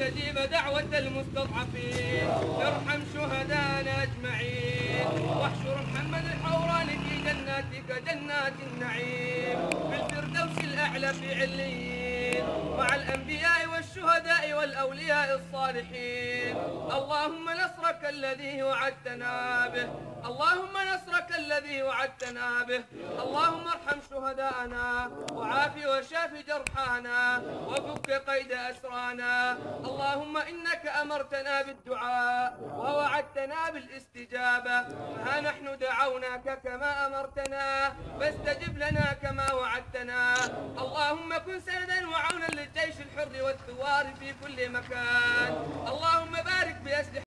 واستجيب دعوة المستضعفين. ارحم شهدانا أجمعين. واحشر محمد الحوراني في جناتك جنات النعيم. في الفردوس الأعلى في عليين. مع الأنبياء والشهداء والأولياء الصالحين. اللهم نصرك الذي وعدتنا به. اللهم الذي وعدتنا به. اللهم ارحم شهداءنا وعافي وشاف جرحانا وفك قيد أسرانا. اللهم إنك أمرتنا بالدعاء ووعدتنا بالاستجابة. ها نحن دعوناك كما أمرتنا فاستجب لنا كما وعدتنا. اللهم كن سندا وعونا للجيش الحر والثوار في كل مكان. اللهم